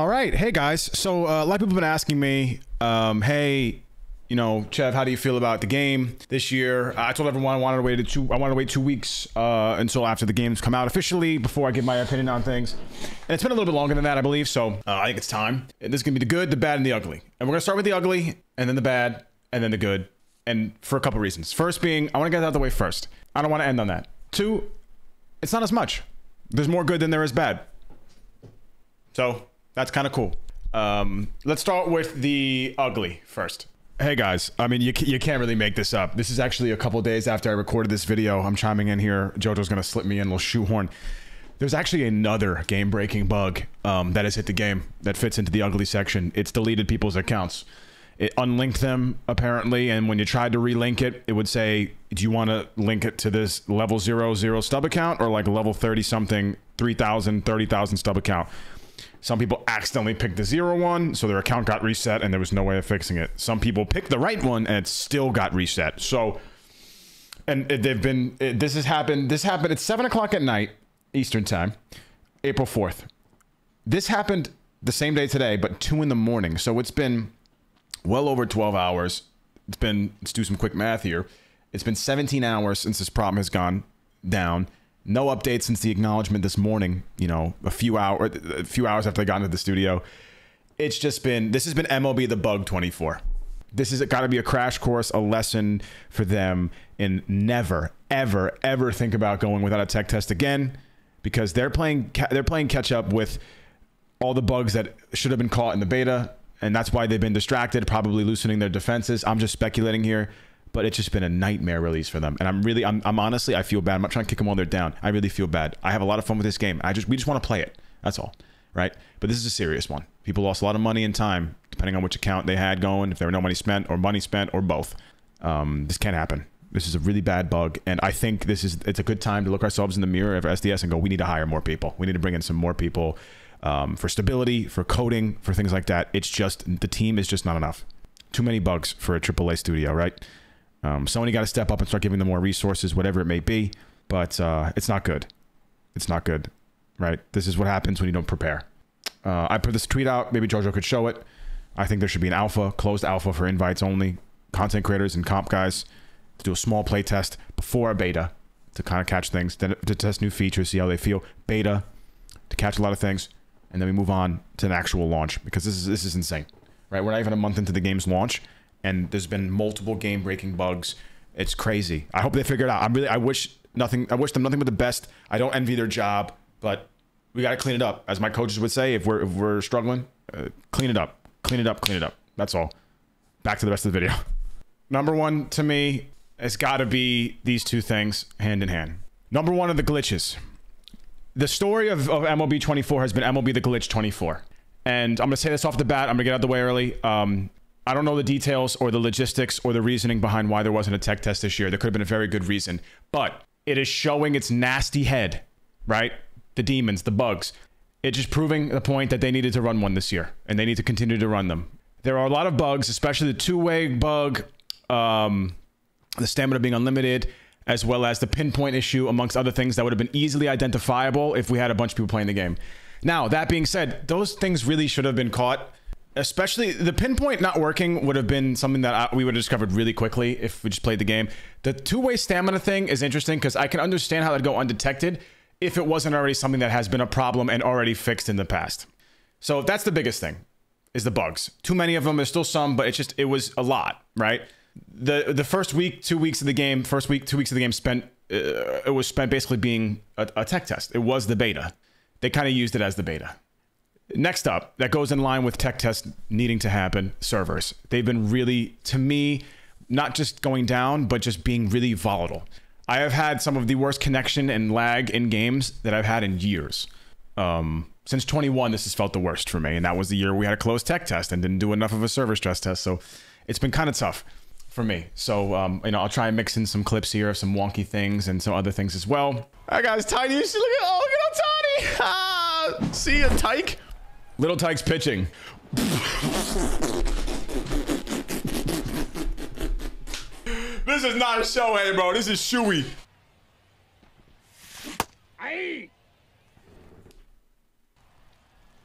All right. Hey, guys. So, uh, a lot of people have been asking me, um, hey, you know, Chev, how do you feel about the game this year? I told everyone I wanted to wait two. I wanted to wait two weeks uh, until after the games come out officially before I give my opinion on things. And it's been a little bit longer than that, I believe. So uh, I think it's time. And this is gonna be the good, the bad, and the ugly. And we're gonna start with the ugly, and then the bad, and then the good. And for a couple reasons. First being, I want to get that out of the way first. I don't want to end on that. Two, it's not as much. There's more good than there is bad. So that's kind of cool. Um, let's start with the ugly first. Hey guys, I mean, you, you can't really make this up. This is actually a couple days after I recorded this video. I'm chiming in here. JoJo's gonna slip me in a little shoehorn. There's actually another game-breaking bug um, that has hit the game that fits into the ugly section. It's deleted people's accounts. It unlinked them apparently, and when you tried to relink it, it would say, "Do you want to link it to this level zero zero stub account or like level 30 something, 3,000, 30,000 stub account?" Some people accidentally picked the zero one, so their account got reset and there was no way of fixing it. Some people picked the right one and it still got reset. So, and they've been, this has happened, this happened at seven o'clock at night, Eastern time, April 4th. This happened the same day today, but two in the morning. So it's been well over 12 hours. It's been, let's do some quick math here. It's been 17 hours since this problem has gone down. No update since the acknowledgement this morning. You know, a few hours, a few hours after I got into the studio. It's just been this has been MLB the Bug 24. This has got to be a crash course, a lesson for them, in never, ever, ever think about going without a tech test again, because they're playing they're playing catch up with all the bugs that should have been caught in the beta, and that's why they've been distracted, probably loosening their defenses. I'm just speculating here but it's just been a nightmare release for them. And I'm really, I'm, I'm honestly, I feel bad. I'm not trying to kick them while they're down. I really feel bad. I have a lot of fun with this game. I just, we just want to play it. That's all, right? But this is a serious one. People lost a lot of money and time, depending on which account they had going, if there were no money spent or money spent or both. Um, this can't happen. This is a really bad bug, and I think this is it's a good time to look ourselves in the mirror of SDS and go, we need to hire more people. We need to bring in some more people um, for stability, for coding, for things like that. It's just the team is just not enough. Too many bugs for a AAA studio, right? Um, Sony got to step up and start giving them more resources, whatever it may be. But uh, it's not good. It's not good, right? This is what happens when you don't prepare. Uh, I put this tweet out. Maybe JoJo could show it. I think there should be an alpha, closed alpha for invites only, content creators and comp guys to do a small play test before a beta to kind of catch things, to, to test new features, see how they feel. Beta to catch a lot of things, and then we move on to an actual launch because this is this is insane, right? We're not even a month into the game's launch, and there's been multiple game breaking bugs. It's crazy. I hope they figure it out. I'm really I wish nothing I wish them nothing but the best. I don't envy their job, but we got to clean it up. As my coaches would say, if we're if we're struggling, uh, clean it up. Clean it up, clean it up. That's all. Back to the rest of the video. Number 1 to me has got to be these two things hand in hand. Number 1 are the glitches. The story of, of MLB 24 has been MLB the Glitch 24. And I'm going to say this off the bat. I'm going to get out of the way early. Um, I don't know the details or the logistics or the reasoning behind why there wasn't a tech test this year. There could have been a very good reason, but it is showing its nasty head, right? The demons, the bugs. It's just proving the point that they needed to run one this year, and they need to continue to run them. There are a lot of bugs, especially the two-way bug, um, the stamina being unlimited, as well as the pinpoint issue, amongst other things that would have been easily identifiable if we had a bunch of people playing the game. Now, that being said, those things really should have been caught especially the pinpoint not working would have been something that I, we would have discovered really quickly if we just played the game. The two-way stamina thing is interesting because I can understand how that'd go undetected if it wasn't already something that has been a problem and already fixed in the past. So that's the biggest thing is the bugs. Too many of them. There's still some, but it's just it was a lot, right? The the first week, two weeks of the game, first week, two weeks of the game spent uh, it was spent basically being a, a tech test. It was the beta. They kind of used it as the beta. Next up, that goes in line with tech test needing to happen servers. They've been really, to me, not just going down, but just being really volatile. I have had some of the worst connection and lag in games that I've had in years. Um, since 21, this has felt the worst for me, and that was the year we had a closed tech test and didn't do enough of a server stress test. So it's been kind of tough for me. So um, you know, I'll try and mix in some clips here of some wonky things and some other things as well. All right, guys, Tiny, look at oh, look at Tiny. Ah, see you, Tyke. Little Tyke's pitching. this is not a show, hey, bro. This is Shuey.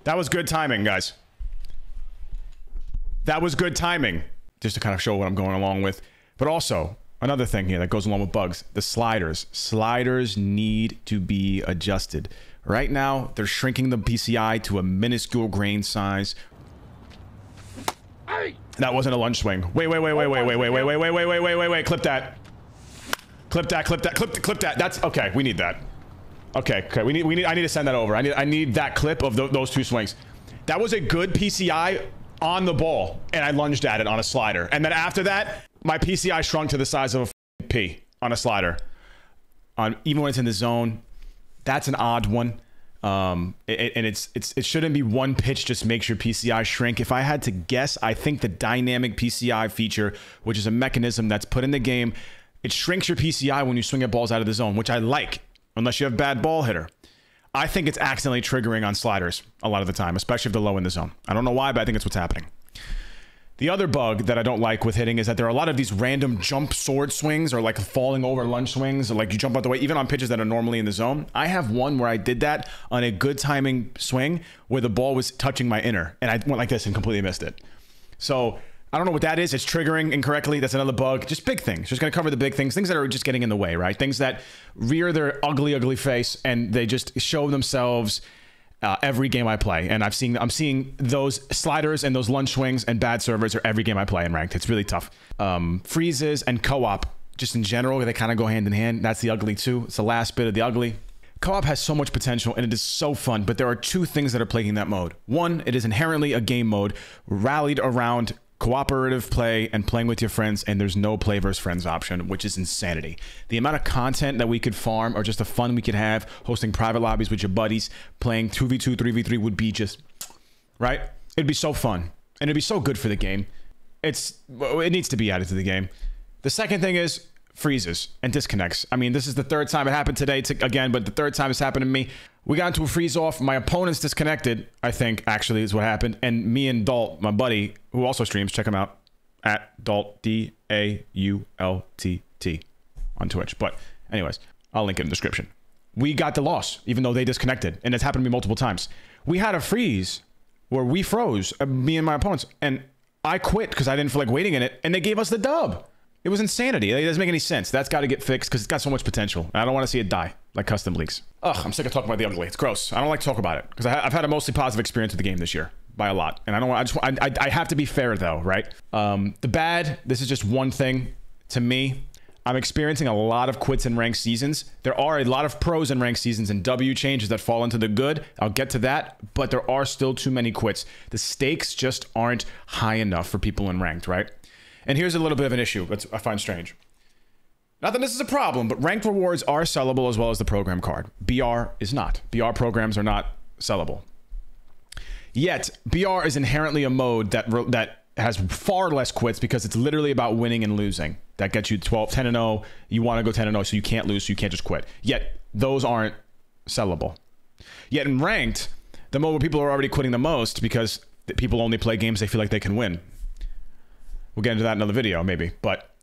That was good timing, guys. That was good timing. Just to kind of show what I'm going along with. But also, another thing here that goes along with bugs the sliders. Sliders need to be adjusted. Right now, they're shrinking the PCI to a minuscule grain size. That wasn't a lunge swing. Wait, wait, wait, wait, wait, wait, wait, wait, wait, wait, wait, wait, wait, wait, wait. Clip that. Clip that, clip that, clip, clip that. That's okay. We need that. Okay, okay. We need, we need. I need to send that over. I need, I need that clip of th those two swings. That was a good PCI on the ball, and I lunged at it on a slider. And then after that, my PCI shrunk to the size of a P on a slider. On even when it's in the zone, that's an odd one. Um, and it's it's it shouldn't be one pitch just makes your PCI shrink. If I had to guess, I think the dynamic PCI feature, which is a mechanism that's put in the game, it shrinks your PCI when you swing at balls out of the zone, which I like, unless you have bad ball hitter. I think it's accidentally triggering on sliders a lot of the time, especially if they're low in the zone. I don't know why, but I think it's what's happening. The other bug that I don't like with hitting is that there are a lot of these random jump sword swings or like falling over lunge swings, or like you jump out the way, even on pitches that are normally in the zone. I have one where I did that on a good timing swing where the ball was touching my inner and I went like this and completely missed it. So I don't know what that is. It's triggering incorrectly. That's another bug. Just big things. Just going to cover the big things. Things that are just getting in the way, right? Things that rear their ugly, ugly face and they just show themselves uh, every game I play, and I've seen I'm seeing those sliders and those lunge swings and bad servers are every game I play in ranked. It's really tough. Um, freezes and co-op, just in general, they kind of go hand in hand. That's the ugly too. It's the last bit of the ugly. Co-op has so much potential and it is so fun, but there are two things that are plaguing that mode. One, it is inherently a game mode rallied around cooperative play and playing with your friends and there's no play versus friends option which is insanity the amount of content that we could farm or just the fun we could have hosting private lobbies with your buddies playing 2v2 3v3 would be just right it'd be so fun and it'd be so good for the game it's it needs to be added to the game the second thing is freezes and disconnects. I mean, this is the third time it happened today to, again, but the third time it's happened to me. We got into a freeze off. My opponent's disconnected, I think, actually, is what happened. And me and Dalt, my buddy, who also streams, check him out at Dalt, D A U L T T on Twitch. But, anyways, I'll link it in the description. We got the loss, even though they disconnected. And it's happened to me multiple times. We had a freeze where we froze, uh, me and my opponents. And I quit because I didn't feel like waiting in it. And they gave us the dub. It was insanity. It doesn't make any sense. That's got to get fixed because it's got so much potential. I don't want to see it die like custom leaks. Ugh, I'm sick of talking about the ugly. It's gross. I don't like to talk about it because I've had a mostly positive experience with the game this year by a lot. And I don't want. I just. I, I, I have to be fair though, right? Um, the bad. This is just one thing to me. I'm experiencing a lot of quits in ranked seasons. There are a lot of pros in ranked seasons and W changes that fall into the good. I'll get to that, but there are still too many quits. The stakes just aren't high enough for people in ranked, right? And here's a little bit of an issue that I find strange. Not that this is a problem, but ranked rewards are sellable as well as the program card. BR is not. BR programs are not sellable. Yet, BR is inherently a mode that that has far less quits because it's literally about winning and losing. That gets you 12, 10 and 0. You want to go 10 and 0, so you can't lose, so you can't just quit. Yet, those aren't sellable. Yet in ranked, the mode where people are already quitting the most because people only play games they feel like they can win. We'll get into that in another video, maybe. But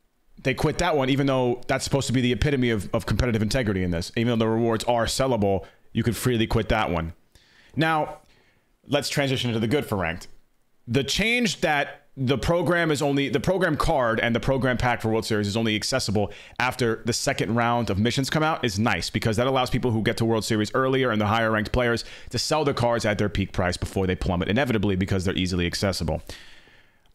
they quit that one, even though that's supposed to be the epitome of, of competitive integrity in this. Even though the rewards are sellable, you could freely quit that one. Now, let's transition into the good for ranked. The change that the program is only the program card and the program pack for World Series is only accessible after the second round of missions come out is nice because that allows people who get to World Series earlier and the higher ranked players to sell the cards at their peak price before they plummet inevitably because they're easily accessible.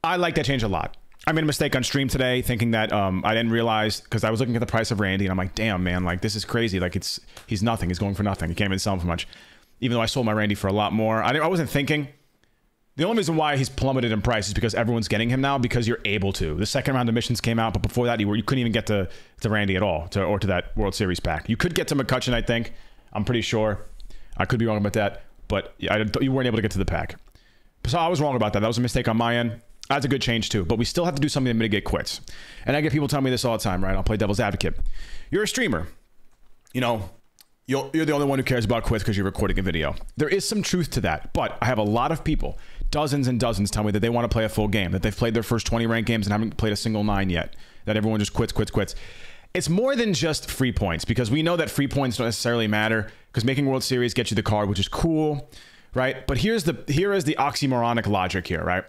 I like that change a lot. I made a mistake on stream today thinking that um, I didn't realize because I was looking at the price of Randy and I'm like, damn, man, like this is crazy. Like it's he's nothing. He's going for nothing. He can't even sell him for much. Even though I sold my Randy for a lot more. I, I wasn't thinking. The only reason why he's plummeted in price is because everyone's getting him now because you're able to. The second round of missions came out, but before that, you, were, you couldn't even get to, to Randy at all, to, or to that World Series pack. You could get to McCutchen, I think. I'm pretty sure. I could be wrong about that, but I, you weren't able to get to the pack. So I was wrong about that. That was a mistake on my end. That's a good change too, but we still have to do something to mitigate quits. And I get people telling me this all the time, right? I'll play devil's advocate. You're a streamer. You know, you're, the only one who cares about quits because you're recording a video. There is some truth to that, but I have a lot of people, dozens and dozens, tell me that they want to play a full game, that they've played their first 20 ranked games and haven't played a single nine yet, that everyone just quits, quits, quits. It's more than just free points because we know that free points don't necessarily matter because making World Series gets you the card, which is cool right? But here's the here is the oxymoronic logic here, right?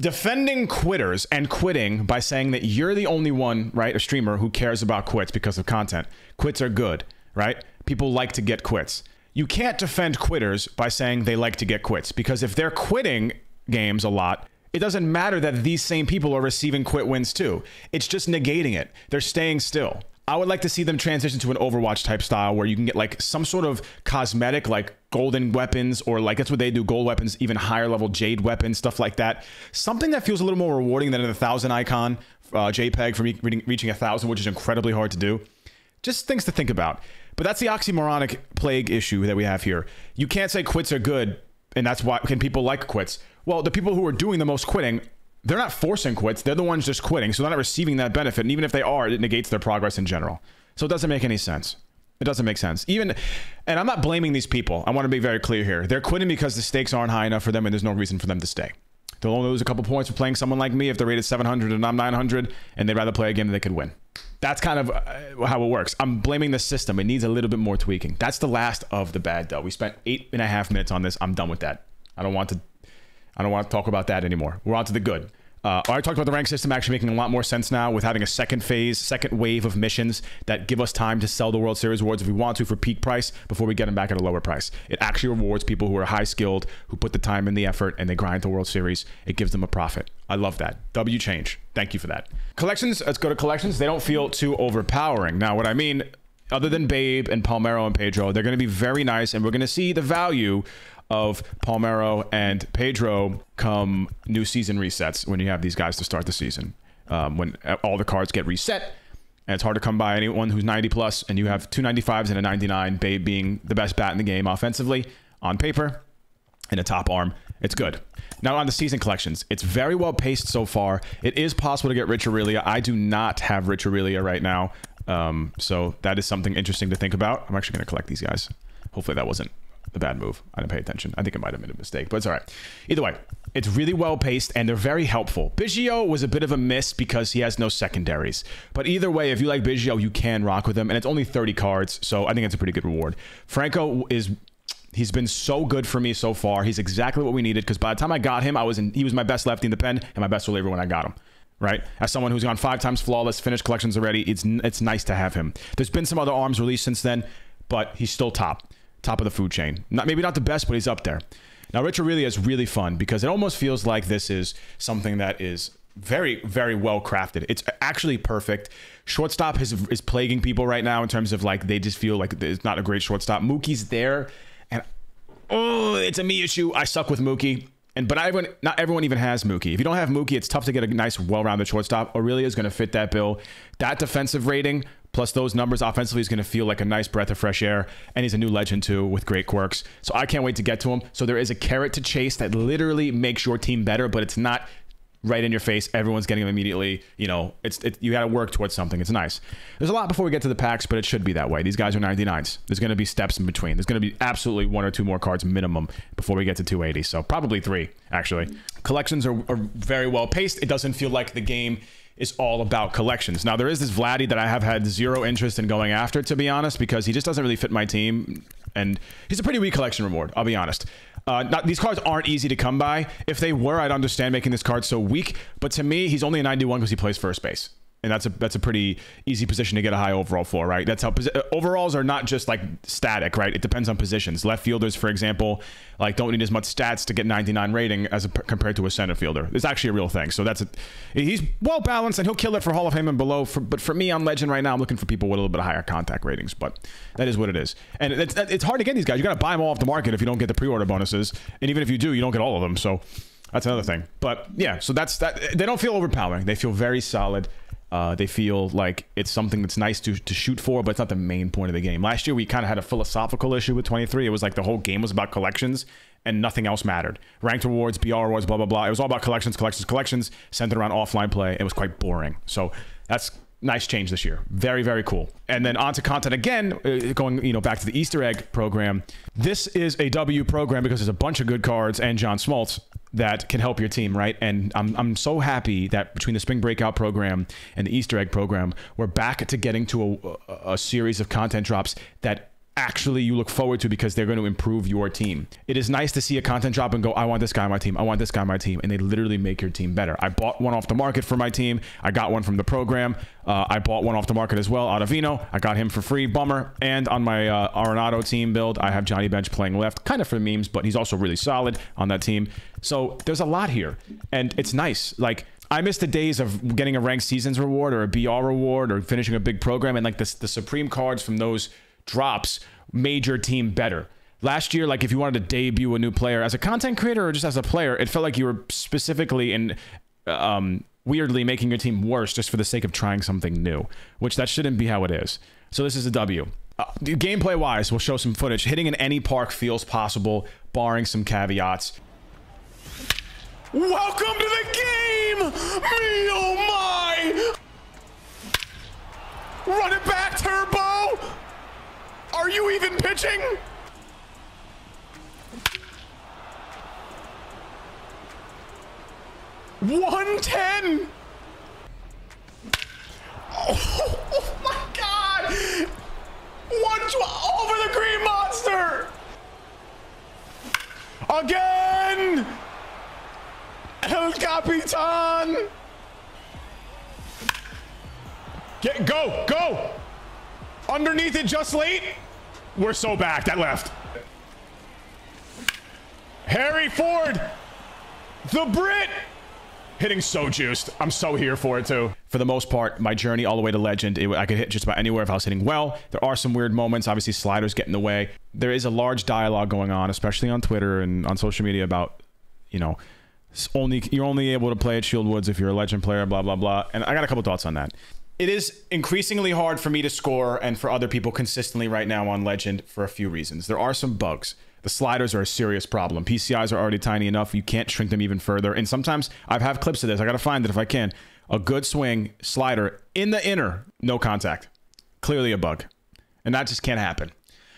Defending quitters and quitting by saying that you're the only one, right, a streamer who cares about quits because of content. Quits are good, right? People like to get quits. You can't defend quitters by saying they like to get quits because if they're quitting games a lot, it doesn't matter that these same people are receiving quit wins too. It's just negating it. They're staying still. I would like to see them transition to an Overwatch type style where you can get like some sort of cosmetic, like golden weapons, or like that's what they do gold weapons, even higher level jade weapons, stuff like that. Something that feels a little more rewarding than a thousand icon uh, JPEG for re- reaching a thousand, which is incredibly hard to do. Just things to think about. But that's the oxymoronic plague issue that we have here. You can't say quits are good, and that's why can people like quits? Well, the people who are doing the most quitting, they're not forcing quits. They're the ones just quitting, so they're not receiving that benefit. And even if they are, it negates their progress in general. So it doesn't make any sense. It doesn't make sense. Even, and I'm not blaming these people. I want to be very clear here. They're quitting because the stakes aren't high enough for them, and there's no reason for them to stay. They'll only lose a couple points for playing someone like me if they're rated 700 and I'm 900, and they'd rather play a game that they could win. That's kind of uh, how it works. I'm blaming the system. It needs a little bit more tweaking. That's the last of the bad, though. We spent eight and a half minutes on this. I'm done with that. I don't want to. I don't want to talk about that anymore. We're on to the good. Uh, I talked about the rank system actually making a lot more sense now with having a second phase, second wave of missions that give us time to sell the World Series awards if we want to for peak price before we get them back at a lower price. It actually rewards people who are high skilled, who put the time and the effort, and they grind the World Series. It gives them a profit. I love that. W change. Thank you for that. Collections, let's go to collections. They don't feel too overpowering. Now, what I mean, other than Babe and Palmeiro and Pedro, they're going to be very nice, and we're going to see the value of Palmeiro and Pedro come new season resets when you have these guys to start the season. Um, when all the cards get reset, and it's hard to come by anyone who's 90 plus, and you have two 95s and a 99, Babe being the best bat in the game offensively on paper, and a top arm. It's good. Now on the season collections, it's very well paced so far. It is possible to get Rich Aurilia. I do not have Rich Aurilia right now, um, so that is something interesting to think about. I'm actually going to collect these guys. Hopefully that wasn't a bad move. I didn't pay attention. I think it might have been a mistake, but it's all right. Either way, it's really well paced and they're very helpful. Biggio was a bit of a miss because he has no secondaries. But either way, if you like Biggio, you can rock with him, and it's only 30 cards, so I think it's a pretty good reward. Franco is He's been so good for me so far. He's exactly what we needed because by the time I got him, I was in, he was my best lefty in the pen and my best reliever when I got him. Right, as someone who's gone five times flawless, finished collections already, it's it's nice to have him. There's been some other arms released since then, but he's still top top of the food chain. Not maybe not the best, but he's up there. Now, Rich Aurilia is really fun because it almost feels like this is something that is very, very well crafted. It's actually perfect. Shortstop is, is plaguing people right now in terms of like they just feel like it's not a great shortstop. Mookie's there, and oh, it's a me issue. I suck with Mookie. And but everyone, not everyone even has Mookie. If you don't have Mookie, it's tough to get a nice, well-rounded shortstop. Aurilia is going to fit that bill. That defensive rating plus those numbers offensively is going to feel like a nice breath of fresh air. And he's a new legend too with great quirks. So I can't wait to get to him. So there is a carrot to chase that literally makes your team better, but it's not right in your face. Everyone's getting them immediately. You know, it's it, you got to work towards something. It's nice. There's a lot before we get to the packs, but it should be that way. These guys are 99s. There's going to be steps in between. There's going to be absolutely one or two more cards minimum before we get to 280. So probably three actually. Collections are, are very well paced. It doesn't feel like the game is all about collections. Now there is this Vladdy that I have had zero interest in going after, to be honest, because he just doesn't really fit my team, and he's a pretty weak collection reward. I'll be honest. Uh, not, these cards aren't easy to come by. If they were, I'd understand making this card so weak. But to me, he's only a 91 because he plays first base and that's a that's a pretty easy position to get a high overall for, right? That's how uh, overalls are not just like static, right? It depends on positions. Left fielders, for example, like don't need as much stats to get 99 rating as a, compared to a center fielder. It's actually a real thing. So that's a, he's well balanced and he'll kill it for Hall of Fame and below. For, but for me on Legend right now, I'm looking for people with a little bit of higher contact ratings. But that is what it is, and it's it's hard to get these guys. You got to buy them all off the market if you don't get the pre-order bonuses, and even if you do, you don't get all of them. So. That's another thing. But yeah, so that's that. They don't feel overpowering. They feel very solid. Uh, they feel like it's something that's nice to, to shoot for, but it's not the main point of the game. Last year, we kind of had a philosophical issue with 23. It was like the whole game was about collections and nothing else mattered. Ranked rewards, BR rewards, blah, blah, blah. It was all about collections, collections, collections, centered around offline play. It was quite boring. So that's nice change this year. Very, very cool. And then on to content again, uh, going you know back to the Easter egg program. This is a W program because there's a bunch of good cards and John Smoltz that can help your team, right? And I'm, I'm so happy that between the Spring Breakout program and the Easter egg program, we're back to getting to a, a series of content drops that actually you look forward to because they're going to improve your team. It is nice to see a content drop and go, I want this guy on my team. I want this guy on my team. And they literally make your team better. I bought one off the market for my team. I got one from the program. Uh, I bought one off the market as well, Ottavino. I got him for free. Bummer. And on my uh, Arenado team build, I have Johnny Bench playing left, kind of for memes, but he's also really solid on that team. So there's a lot here. And it's nice. Like, I miss the days of getting a ranked seasons reward or a BR reward or finishing a big program and like the, the supreme cards from those drops made your team better. Last year, like if you wanted to debut a new player as a content creator or just as a player, it felt like you were specifically and um, weirdly making your team worse just for the sake of trying something new, which that shouldn't be how it is. So this is a W. Uh, gameplay wise, we'll show some footage. Hitting in any park feels possible, barring some caveats. Welcome to the game! Me oh my! Run it back, Turbo! Are you even pitching? One ten. Oh, oh, my God! One over the green monster. Again. El Capitan. Get go go. Underneath it, just late. We're so back. That left. Harry Ford, the Brit, hitting so juiced. I'm so here for it too. For the most part, my journey all the way to legend, it, I could hit just about anywhere if I was hitting well. There are some weird moments. Obviously, sliders get in the way. There is a large dialogue going on, especially on Twitter and on social media about, you know, only you're only able to play at Shield Woods if you're a legend player, blah blah blah. And I got a couple thoughts on that it is increasingly hard for me to score and for other people consistently right now on Legend for a few reasons. There are some bugs. The sliders are a serious problem. PCIs are already tiny enough. You can't shrink them even further. And sometimes I've have clips of this. I got to find it if I can. A good swing slider in the inner, no contact. Clearly a bug. And that just can't happen.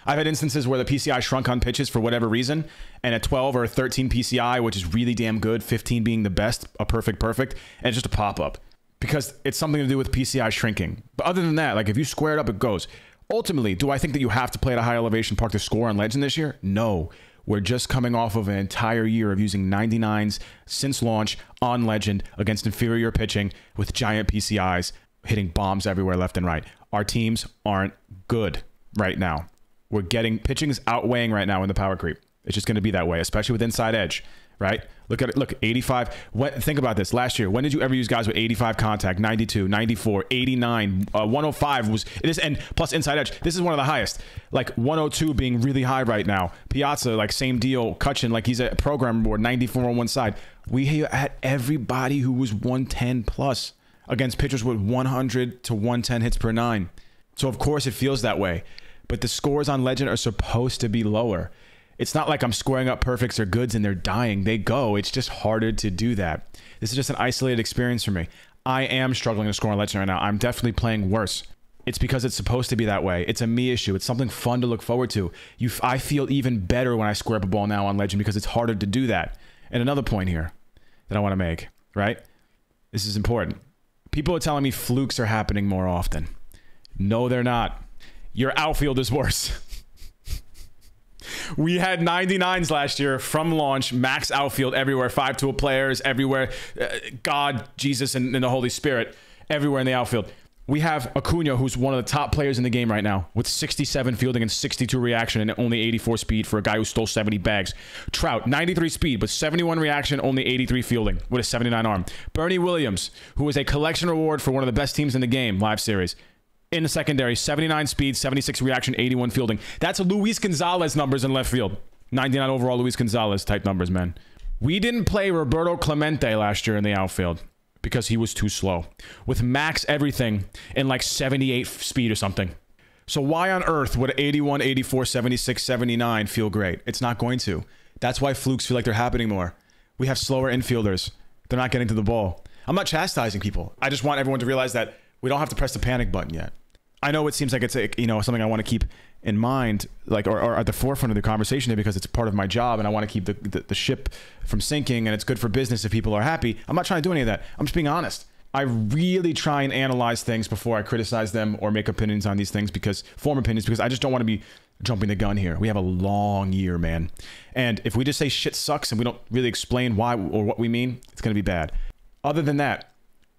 I've had instances where the PCI shrunk on pitches for whatever reason, and a 12 or a 13 PCI, which is really damn good, 15 being the best, a perfect, perfect, and it's just a pop up because it's something to do with PCI shrinking. But other than that, like if you square it up, it goes. Ultimately, do I think that you have to play at a high elevation park to score on Legend this year? No. We're just coming off of an entire year of using 99s since launch on Legend against inferior pitching with giant PCIs hitting bombs everywhere left and right. Our teams aren't good right now. We're getting pitching's outweighing right now in the power creep. It's just going to be that way, especially with inside edge right? Look at it. Look, 85. What, think about this. Last year, when did you ever use guys with 85 contact, 92, 94, 89, uh, 105 was it is and plus inside edge. This is one of the highest. Like 102 being really high right now. Piazza, like same deal. Cutchin, like he's a program board, 94 on one side. We had everybody who was 110 plus against pitchers with 100 to 110 hits per nine. So of course it feels that way. But the scores on Legend are supposed to be lower it's not like I'm squaring up perfects or goods and they're dying. They go. It's just harder to do that. This is just an isolated experience for me. I am struggling to score on Legend right now. I'm definitely playing worse. It's because it's supposed to be that way. It's a me issue. It's something fun to look forward to. You, I feel even better when I square up a ball now on Legend because it's harder to do that. And another point here that I want to make, right? This is important. People are telling me flukes are happening more often. No, they're not. Your outfield is worse. We had 99s last year from launch, max outfield everywhere, five tool players everywhere, uh, God, Jesus, and, and the Holy Spirit everywhere in the outfield. We have Acuna, who's one of the top players in the game right now, with 67 fielding and 62 reaction and only 84 speed for a guy who stole 70 bags. Trout, 93 speed, but 71 reaction, only 83 fielding with a 79 arm. Bernie Williams, who is a collection award for one of the best teams in the game, live series in the secondary 79 speed, 76 reaction, 81 fielding. That's Luis Gonzalez numbers in left field. 99 overall Luis Gonzalez type numbers, man. We didn't play Roberto Clemente last year in the outfield because he was too slow. With max everything in like 78 speed or something. So why on earth would 81, 84, 76, 79 feel great? It's not going to. That's why flukes feel like they're happening more. We have slower infielders. They're not getting to the ball. I'm not chastising people. I just want everyone to realize that we don't have to press the panic button yet. I know it seems like it's a, you know something I want to keep in mind, like or, or, at the forefront of the conversation because it's part of my job and I want to keep the, the, the ship from sinking and it's good for business if people are happy. I'm not trying to do any of that. I'm just being honest. I really try and analyze things before I criticize them or make opinions on these things because form opinions because I just don't want to be jumping the gun here. We have a long year, man. And if we just say shit sucks and we don't really explain why or what we mean, it's going to be bad. Other than that,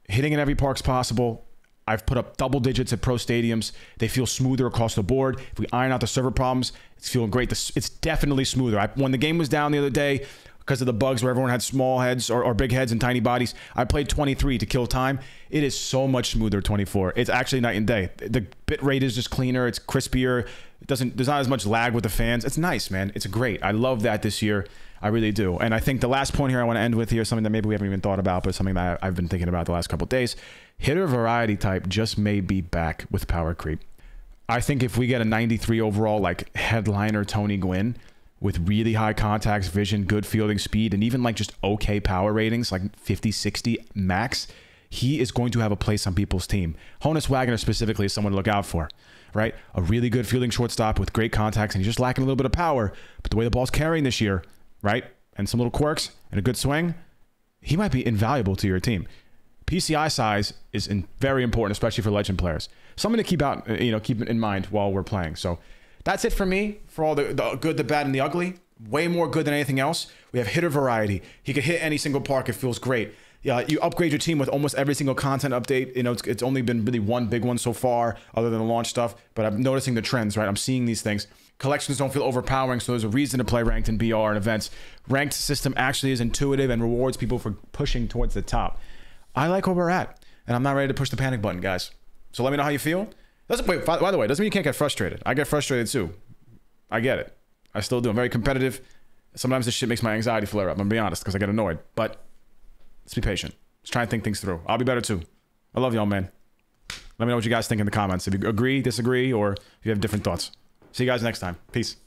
hitting in every park's possible. I've put up double digits at pro stadiums. They feel smoother across the board. If we iron out the server problems, it's feeling great. It's definitely smoother. I, when the game was down the other day, because of the bugs where everyone had small heads or, or, big heads and tiny bodies. I played 23 to kill time. It is so much smoother 24. It's actually night and day. The bit rate is just cleaner. It's crispier. It doesn't. There's not as much lag with the fans. It's nice, man. It's great. I love that this year. I really do. And I think the last point here I want to end with here is something that maybe we haven't even thought about, but something that I've been thinking about the last couple days. Hitter variety type just may be back with power creep. I think if we get a 93 overall, like headliner Tony Gwynn, with really high contacts, vision, good fielding speed, and even like just okay power ratings, like 50, 60 max, he is going to have a place on people's team. Honus Wagner specifically is someone to look out for, right? A really good fielding shortstop with great contacts, and he's just lacking a little bit of power. But the way the ball's carrying this year, right? And some little quirks and a good swing, he might be invaluable to your team. PCI size is in, very important, especially for legend players. Something to keep out, uh, you know, keep in mind while we're playing. So that's it for me for all the, the good, the bad, and the ugly. Way more good than anything else. We have hitter variety. He could hit any single park. It feels great. Yeah, you upgrade your team with almost every single content update. You know, it's, it's only been really one big one so far, other than the launch stuff. But I'm noticing the trends, right? I'm seeing these things. Collections don't feel overpowering, so there's a reason to play ranked in BR and events. Ranked system actually is intuitive and rewards people for pushing towards the top. I like where we're at, and I'm not ready to push the panic button, guys. So let me know how you feel. Doesn't wait. By the way, doesn't mean you can't get frustrated. I get frustrated too. I get it. I still do. I'm very competitive. Sometimes this shit makes my anxiety flare up. I'm gonna be honest because I get annoyed. But let's be patient. Let's try and think things through. I'll be better too. I love y'all, man. Let me know what you guys think in the comments. If you agree, disagree, or if you have different thoughts. See you guys next time. Peace.